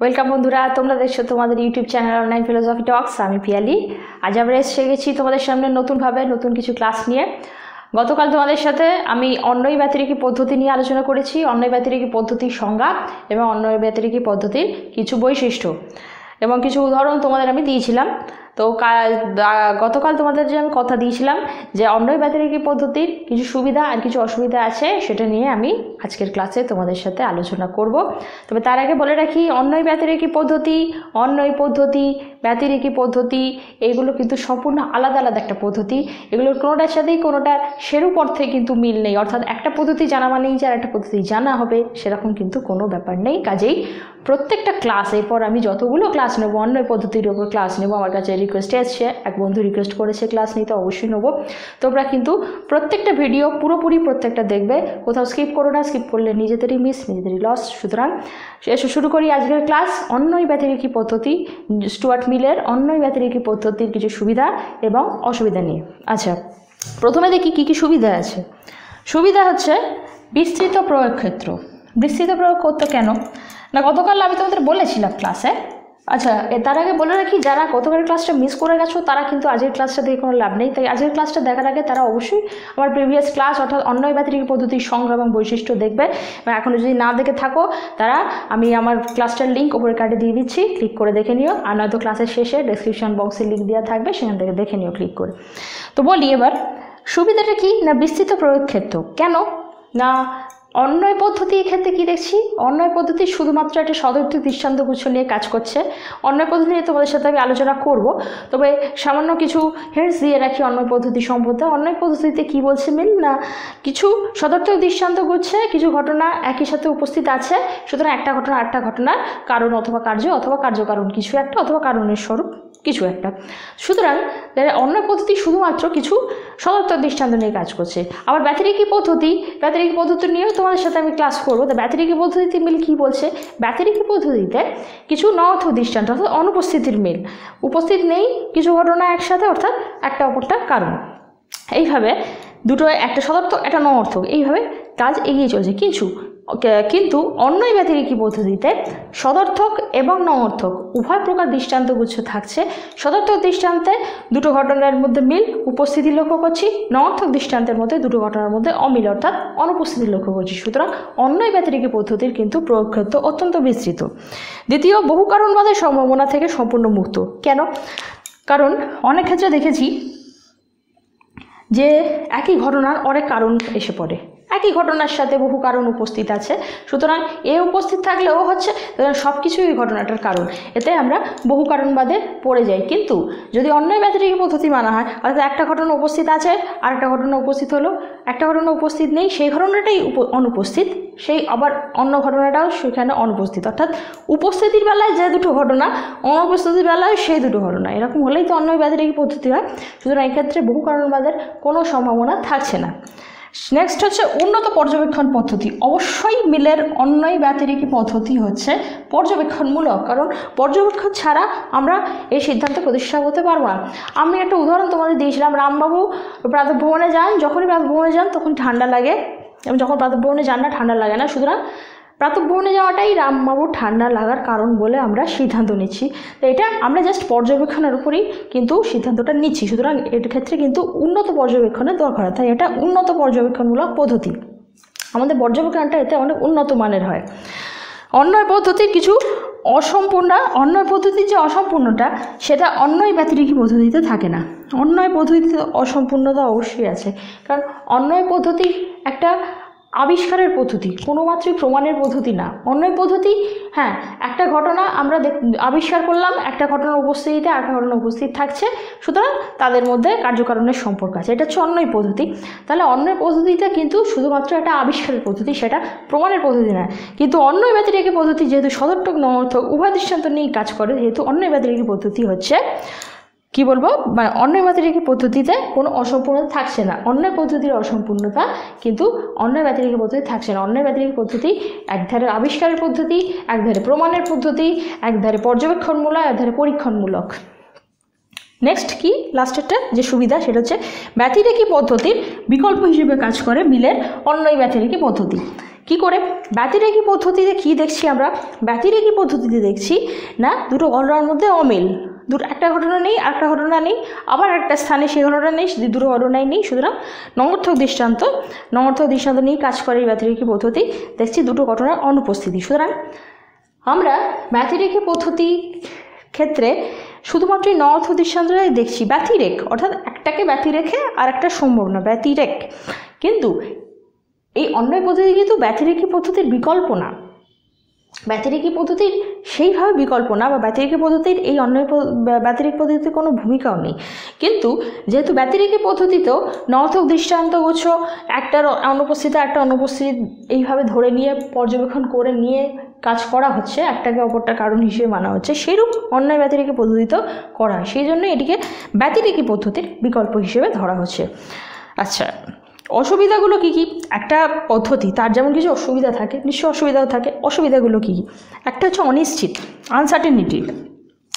Welcome বন্ধুরা, তোমরা দেখছ তোমাদের YouTube channel online philosophy talks আমি পিয়ালি। আজ আমরা এসে গেছি তোমাদের সামনে নতুনভাবে নতুন কিছু ক্লাস নিয়ে। গতকাল তোমাদের সাথে আমি অন্যই ব্যতিরিকী পদ্ধতি নিয়ে আলোচনা করেছি। অন্যই ব্যতিরিকী পদ্ধতির সংজ্ঞা এবং অন্যই ব্যতিরিকী পদ্ধতির কিছু বৈশিষ্ট্য। এবং কিছু উদাহরণ তোমাদের আমি দিয়েছিলাম। তো গতকাল তোমাদের যে আমি কথা দিয়েছিলাম যে অন্যয় ব্যতিরিকী পদ্ধতির কিছু সুবিধা আর কিছু অসুবিধা আছে, সেটা নিয়ে আমি আজকের ক্লাসে তোমাদের সাথে আলোচনা করব। তবে তার আগে বলে রাখি অন্যয় ব্যতিরিকী পদ্ধতি অন্যয় পদ্ধতি, ব্যতিরিকী পদ্ধতি, এগুলো কিন্তু সম্পূর্ণ আলাদা আলাদা একটা পদ্ধতি। এগুলোর কোনোটার সাথেই কোনোটার সেরূপ অর্থে কিন্তু মিল নেই। অর্থাৎ একটা পদ্ধতি জানা মানেই যে আর একটা পদ্ধতি জানা হবে, সেরকম কিন্তু কোনো ব্যাপার নেই। কাজেই প্রত্যেকটা ক্লাস এরপর আমি যতগুলো ক্লাস নেব অন্য পদ্ধতির ওপর ক্লাস নেব, আমার কাছে রিকোয়েস্ট এসছে, এক বন্ধু রিকোয়েস্ট করেছে ক্লাস নিতে, অবশ্যই নেব। তোমরা কিন্তু প্রত্যেকটা ভিডিও পুরোপুরি প্রত্যেকটা দেখবে, কোথাও স্কিপ করো না স্কিপ করলে নিজেদেরই মিস নিজেদেরই লস সুতরাং শুরু করি আজকের ক্লাস অন্যই ব্যতিরিকী পদ্ধতি, স্টুয়ার্ট মিলের অন্যই ব্যতিরিকী পদ্ধতির কিছু সুবিধা এবং অসুবিধা নিয়ে। আচ্ছা প্রথমে দেখি কী কী সুবিধা আছে। সুবিধা হচ্ছে বিস্তৃত প্রয়োগ ক্ষেত্র বিস্তৃত প্রয়োগ করতে কেন? না, গতকাল আমি তোমাদের বলেছিলাম ক্লাসে আচ্ছা তার আগে বলে রাখি, যারা গতকালের ক্লাসটা মিস করে গেছো, তারা কিন্তু আজকের ক্লাসটা দেখে কোনো লাভ নেই। তাই আজকের ক্লাসটা দেখার আগে তারা অবশ্যই আমার প্রিভিয়াস ক্লাস অর্থাৎ অন্যয় ব্যতিরিক পদ্ধতির সংগ্রহ এবং বৈশিষ্ট্য দেখবে। এবং এখন যদি না দেখে থাকো, তারা, আমি আমার ক্লাসটার লিঙ্ক ওপরে কার্ডে দিয়ে দিচ্ছি ক্লিক করে দেখে নিও। আর নয়তো ক্লাসের শেষে ডেসক্রিপশন বক্সে লিঙ্ক দেওয়া থাকবে, সেখান থেকে দেখে নিও ক্লিক করে। তো বলি এবার, সুবিধাটা কি না বিস্তৃত প্রয়োগ ক্ষেত্র? কেন? না অন্যয় পদ্ধতি এক্ষেত্রে কী দেখছি? অন্যয় পদ্ধতি শুধুমাত্র একটা সদর্থ দৃষ্টান্তগুচ্ছ নিয়ে কাজ করছে। অন্যয় পদ্ধতি নিয়ে তোমাদের সাথে আমি আলোচনা করব। তবে সামান্য কিছু হেডস দিয়ে রাখি অন্যয় পদ্ধতি সম্পর্কে অন্যয় পদ্ধতিতে কী বলছে মিল? না, কিছু সদর্থক দৃষ্টান্ত গুচ্ছে কিছু ঘটনা একই সাথে উপস্থিত আছে। সুতরাং একটা ঘটনা একটা ঘটনার কারণ অথবা কার্য, অথবা কার্যকারণ কিছু একটা, অথবা কারণের স্বরূপ। কিছু একটা। সুতরাং অন্য পদ্ধতি শুধুমাত্র কিছু সদর্থক দৃষ্টান্ত নিয়ে কাজ করছে। আবার ব্যতিরিকী পদ্ধতি ব্যতিরিকী পদ্ধতি নিয়েও তোমাদের সাথে আমি ক্লাস করব। তো ব্যতিরিকী পদ্ধতিতে মিল কী বলছে? ব্যতিরিকী পদ্ধতিতে কিছু নর্থ দৃষ্টান্ত অর্থাৎ অনুপস্থিতির মিল। উপস্থিত নেই, কিছু ঘটনা একসাথে, অর্থাৎ একটা অপরটা কারণ। এইভাবে দুটো, একটা সদর্থক, একটা নর্থক। এইভাবে কাজ এগিয়ে চলছে। কিছু কিন্তু অন্যই ব্যতিরিকী পদ্ধতিতে সদর্থক এবং নমর্থক, উভয় প্রকার দৃষ্টান্তগুচ্ছ থাকছে। সদর্থক দৃষ্টান্তে দুটো ঘটনার মধ্যে মিল, উপস্থিতি লক্ষ্য করছি। নমর্থক দৃষ্টান্তের মধ্যে দুটো ঘটনার মধ্যে অমিল, অর্থাৎ অনুপস্থিতি লক্ষ্য করছি। সুতরাং অন্যই ব্যতিরিকী পদ্ধতির কিন্তু প্রয়োগ অত্যন্ত বিস্তৃত। দ্বিতীয়, বহু কারণবাদের সম্ভাবনা থেকে সম্পূর্ণ মুক্ত। কেন? কারণ অনেক ক্ষেত্রে দেখেছি যে একই ঘটনার অনেক কারণ এসে পড়ে। একই ঘটনার সাথে বহু কারণ উপস্থিত আছে। সুতরাং এ উপস্থিত থাকলেও হচ্ছে সব কিছুই ঘটনাটার কারণ। এতে আমরা বহু কারণবাদে পড়ে যাই। কিন্তু যদি অন্যায় ব্যতিরিক পদ্ধতি মানা হয়, অর্থাৎ একটা ঘটনা উপস্থিত আছে আর একটা ঘটনা উপস্থিত হলো, একটা ঘটনা উপস্থিত নেই, সেই ঘটনাটাই অনুপস্থিত, সেই আবার অন্য ঘটনাটাও সেখানে অনুপস্থিত। অর্থাৎ উপস্থিতির বেলায় যে দুটো ঘটনা, অনুপস্থিতির বেলায় সেই দুটো ঘটনা। এরকম হলেই তো অন্য ব্যতিরিক পদ্ধতি হয়। সুতরাং এক্ষেত্রে বহু কারণবাদের কোনো সম্ভাবনা থাকছে না। নেক্সট হচ্ছে উন্নত পর্যবেক্ষণ পদ্ধতি। অবশ্যই মিলের অন্যই ব্যতিরিকী পদ্ধতি হচ্ছে পর্যবেক্ষণমূলক, কারণ পর্যবেক্ষণ ছাড়া আমরা এই সিদ্ধান্তে প্রতিষ্ঠা করতে পারব না। আমি একটা উদাহরণ তোমাদের দিয়েছিলাম, রামবাবু প্রাতভ্রমণে যান, যখনই প্রাতভ্রমণে যান তখন ঠান্ডা লাগে। এবং যখন প্রাতভ্রমণে যান না, ঠান্ডা লাগে না। সুতরাং প্রাতঃভ্রমণে যাওয়াটাই রামবাবুর ঠান্ডা লাগার কারণ বলে আমরা সিদ্ধান্ত নিচ্ছি। তো এটা আমরা জাস্ট পর্যবেক্ষণের উপরেই কিন্তু সিদ্ধান্তটা নিচ্ছি। সুতরাং এর ক্ষেত্রে কিন্তু উন্নত পর্যবেক্ষণের দরকার। তাই এটা উন্নত পর্যবেক্ষণমূলক পদ্ধতি। আমাদের পর্যবেক্ষণটা এতে অনেক উন্নত মানের হয়। অন্যয় পদ্ধতির কিছু অসম্পূর্ণ। অন্যয় পদ্ধতির যে অসম্পূর্ণটা, সেটা অন্যয় ব্যতিরিকী পদ্ধতিতে থাকে না। অন্যয় পদ্ধতিতে অসম্পূর্ণতা অবশ্যই আছে। কারণ অন্যয় পদ্ধতি একটা আবিষ্কারের পদ্ধতি কোনো মাত্রই প্রমাণের পদ্ধতি না। অন্য পদ্ধতি হ্যাঁ একটা ঘটনা আমরা আবিষ্কার করলাম, একটা ঘটনার উপস্থিতিতে একটা ঘটনা উপস্থিত থাকছে, সুতরাং তাদের মধ্যে কার্যকারণের সম্পর্ক আছে। এটা হচ্ছে অন্যই পদ্ধতি। তাহলে অন্য পদ্ধতিতে কিন্তু শুধুমাত্র একটা আবিষ্কারের পদ্ধতি, সেটা প্রমাণের পদ্ধতি নয়। কিন্তু অন্য ব্যতিরেকী পদ্ধতি, যেহেতু সদর্থক নমর্থক, উভয় দৃষ্টান্ত নিয়েই কাজ করে, যেহেতু অন্য ব্যতিরেকী পদ্ধতি হচ্ছে কি বলব? মানে অন্য ব্যতিরিকী পদ্ধতিতে কোনো অসম্পূর্ণতা থাকছে না। অন্য পদ্ধতির অসম্পূর্ণতা কিন্তু অন্য ব্যতিরিকী পদ্ধতি থাকছে না। অন্য ব্যতিরিকী পদ্ধতি এক ধারে আবিষ্কারের পদ্ধতি, এক ধারে প্রমাণের পদ্ধতি, এক ধারে পর্যবেক্ষণমূলক, এক ধারে পরীক্ষণমূলক। নেক্সট কি? লাস্টেরটা যে সুবিধা, সেটা হচ্ছে ব্যতিরেকী পদ্ধতির বিকল্প হিসেবে কাজ করে মিলের অন্যই ব্যতিরেকী পদ্ধতি। কি করে? ব্যতিরেকি পদ্ধতিতে কি দেখছি আমরা? ব্যতিরেকি পদ্ধতিতে দেখছি না, দুটো ঘটনার মধ্যে অমিল। দুটো, একটা ঘটনা নেই আর একটা ঘটনা নেই, আবার একটা স্থানে সেই ঘটনা নেই দুটো ঘটনাই নেই। সুতরাং নঙর্থক দৃষ্টান্ত নঙর্থক দৃষ্টান্ত নিয়েই কাজ করে এই ব্যতিরেকি পদ্ধতি। দেখছি দুটো ঘটনার অনুপস্থিতি। সুতরাং আমরা ব্যতিরেকি পদ্ধতি ক্ষেত্রে শুধুমাত্র ন অর্থ দৃষ্টান্তটাই দেখছি। ব্যতিরেক, অর্থাৎ একটাকে ব্যতি রেখে আর একটা সম্ভব না ব্যতিরেক। কিন্তু এই অন্যায় পদ্ধতি কিন্তু ব্যতিরেকি পদ্ধতির বিকল্প না। ব্যতিরেকি পদ্ধতির সেইভাবে বিকল্প না বা ব্যতিরেকি পদ্ধতির এই অন্যায় ব্যতিরেক পদ্ধতিতে কোনো ভূমিকাও নেই। কিন্তু যেহেতু ব্যতিরেকি পদ্ধতিতেও নর্থক দৃষ্টান্তগুচ্ছ একটার অনুপস্থিত, একটা অনুপস্থিত এইভাবে ধরে নিয়ে, পর্যবেক্ষণ করে নিয়ে কাজ করা হচ্ছে, একটাকে অপরটা কারণ হিসেবে মানা হচ্ছে, সেরূপ অন্যায় ব্যতিরেকি পদ্ধতিতেও করা হয়। সেই জন্য এটিকে ব্যতিরেকি পদ্ধতির বিকল্প হিসেবে ধরা হচ্ছে। আচ্ছা অসুবিধাগুলো কী কী? একটা পদ্ধতি, তার যেমন কিছু অসুবিধা থাকে নিশ্চয় অসুবিধাও থাকে, অসুবিধাগুলো কী কী? একটা হচ্ছে অনিশ্চিত আনসার্টেনিটি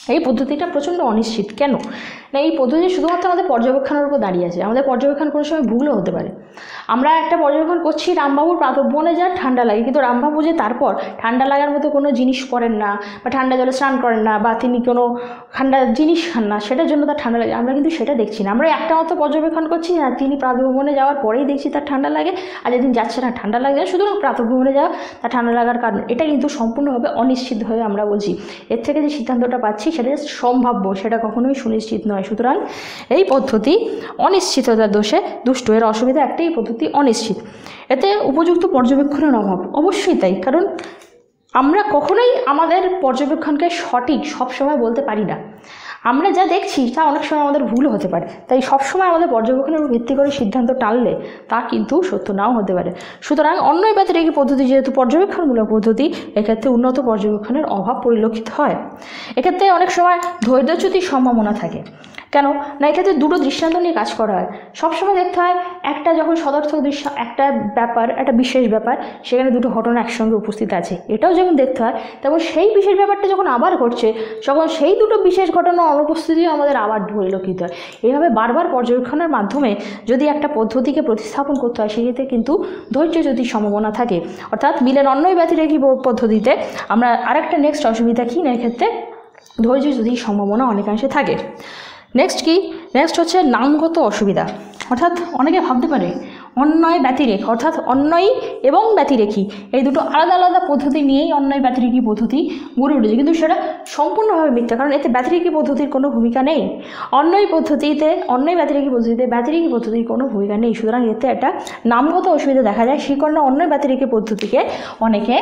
এই পদ্ধতিটা প্রচণ্ড অনিশ্চিত, কেন? না, এই পদ্ধতি শুধুমাত্র আমাদের পর্যবেক্ষণের উপর দাঁড়িয়ে আছে, আমাদের পর্যবেক্ষণ কোনো সময় ভুলও হতে পারে। আমরা একটা পর্যবেক্ষণ করছি রামবাবুর বনে যা ঠান্ডা লাগে, কিন্তু রামবাবু যে তারপর ঠান্ডা লাগার মতো কোনো জিনিস করেন না, বা ঠান্ডা জলে স্নান করেন না, বা তিনি কোনো ঠান্ডা জিনিস খান না, সেটার জন্য তার ঠান্ডা লাগে। আমরা কিন্তু সেটা দেখছি না। আমরা একটা মতো পর্যবেক্ষণ করছি, না, তিনি প্রাতভ্রমণে যাওয়ার পরেই দেখছি তার ঠান্ডা লাগে, আর যেদিন যাচ্ছে না ঠান্ডা লাগে শুধু প্রাতভ্রমণে যাওয়া তার ঠান্ডা লাগার কারণ। এটা কিন্তু সম্পূর্ণভাবে অনিশ্চিতভাবে আমরা বলছি। এর থেকে যে সিদ্ধান্তটা পাচ্ছি, সেটা সম্ভাব্য, সেটা কখনোই সুনিশ্চিত নয়। সুতরাং এই পদ্ধতি অনিশ্চিততার দোষে দুষ্ট। এর অসুবিধা একটাই পদ্ধতি অনিশ্চিত। এতে উপযুক্ত পর্যবেক্ষণের অভাব। অবশ্যই তাই, কারণ আমরা কখনোই আমাদের পর্যবেক্ষণকে সঠিক সবসময় বলতে পারি না। আমরা যা দেখছি, তা অনেক সময় আমাদের ভুল হতে পারে। তাই সবসময় আমাদের পর্যবেক্ষণের ভিত্তি করে সিদ্ধান্ত টানলে তা কিন্তু সত্য নাও হতে পারে। সুতরাং অন্য ব্যতিরেকি পদ্ধতি, যেহেতু পর্যবেক্ষণমূলক পদ্ধতি, এক্ষেত্রে উন্নত পর্যবেক্ষণের অভাব পরিলক্ষিত হয়। এক্ষেত্রে অনেক সময় ধৈর্যচ্যুতির সম্ভাবনা থাকে। কেন? না এক্ষেত্রে দুটো দৃষ্টান্ত নিয়ে কাজ করা হয়। সবসময় দেখতে হয় একটা যখন সদর্থক দৃশ্য একটা ব্যাপার, একটা বিশেষ ব্যাপার, সেখানে দুটো ঘটনা একসঙ্গে উপস্থিত আছে। এটাও যেমন দেখতে হয় তেমন সেই বিশেষ ব্যাপারটা যখন আবার ঘটছে, তখন সেই দুটো বিশেষ ঘটনা অনুপস্থিতিও আমাদের আবার পরিলক্ষিত হয়। এইভাবে বারবার পর্যবেক্ষণের মাধ্যমে যদি একটা পদ্ধতিকে প্রতিস্থাপন করতে হয়, সেক্ষেত্রে কিন্তু ধৈর্য যদি সম্ভাবনা থাকে। অর্থাৎ মিলের অন্যই ব্যতিরেকি পদ্ধতিতে আমরা আরেকটা নেক্সট অসুবিধা কী না, এক্ষেত্রে ধৈর্য যদি সম্ভাবনা অনেকাংশে থাকে। নেক্সট কি? নেক্সট হচ্ছে নামগত অসুবিধা। অর্থাৎ অনেকে ভাবতে পারে, অন্যয় ব্যতিরেক, অর্থাৎ অন্যয় এবং ব্যতিরেখী এই দুটো আলাদা আলাদা পদ্ধতি নিয়েই অন্যয় ব্যতিরেকী পদ্ধতি গড়ে উঠেছে। কিন্তু সেটা সম্পূর্ণভাবে মিথ্যা, কারণ এতে ব্যতিরেকী পদ্ধতির কোনো ভূমিকা নেই। অন্যয় পদ্ধতিতে, অন্যয় ব্যতিরেকী পদ্ধতিতে ব্যতিরেকী পদ্ধতির কোনো ভূমিকা নেই। সুতরাং এতে একটা নামগত অসুবিধা দেখা যায়। সেই কারণে অন্যয় ব্যতিরেকী পদ্ধতিকে অনেকে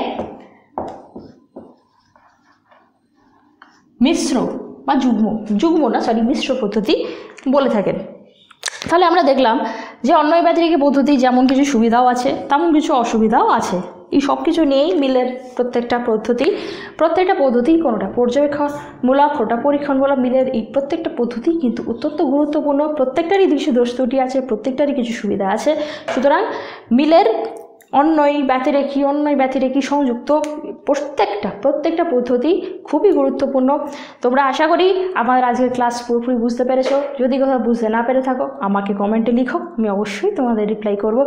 মিশ্র বা যুগ্ম যুগ্ম না সরি মিশ্র পদ্ধতি বলে থাকেন। তাহলে আমরা দেখলাম যে অন্যয় ব্যতিরিক পদ্ধতি যেমন কিছু সুবিধাও আছে, তেমন কিছু অসুবিধাও আছে। এই সব কিছু নিয়েই মিলের প্রত্যেকটা পদ্ধতি প্রত্যেকটা পদ্ধতি কোনোটা পর্যবেক্ষণমূলক, কোনোটা পরীক্ষণমূলক, মিলের এই প্রত্যেকটা পদ্ধতি কিন্তু অত্যন্ত গুরুত্বপূর্ণ। প্রত্যেকটারই কিছু দোষ ত্রুটি আছে, প্রত্যেকটারই কিছু সুবিধা আছে। সুতরাং মিলের অন্যই ব্যতিরেখী অন্যই ব্যতিরেখী সংযুক্ত, প্রত্যেকটা প্রত্যেকটা পদ্ধতি খুবই গুরুত্বপূর্ণ। তোমরা আশা করি আমার আজকের ক্লাস পুরোপুরি বুঝতে পেরেছ। যদি কোথাও বুঝতে না পেরে থাকো, আমাকে কমেন্টে লিখো, আমি অবশ্যই তোমাদের রিপ্লাই করব।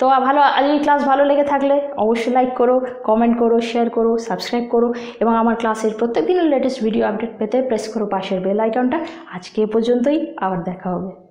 তো ভালো, আজকের ক্লাস ভালো লেগে থাকলে অবশ্যই লাইক করো, কমেন্ট করো, শেয়ার করো, সাবস্ক্রাইব করো এবং আমার ক্লাসের প্রত্যেক দিনের লেটেস্ট ভিডিও আপডেট পেতে প্রেস করো পাশের বেল আইকনটা আজকে এ পর্যন্তই, আবার দেখা হবে।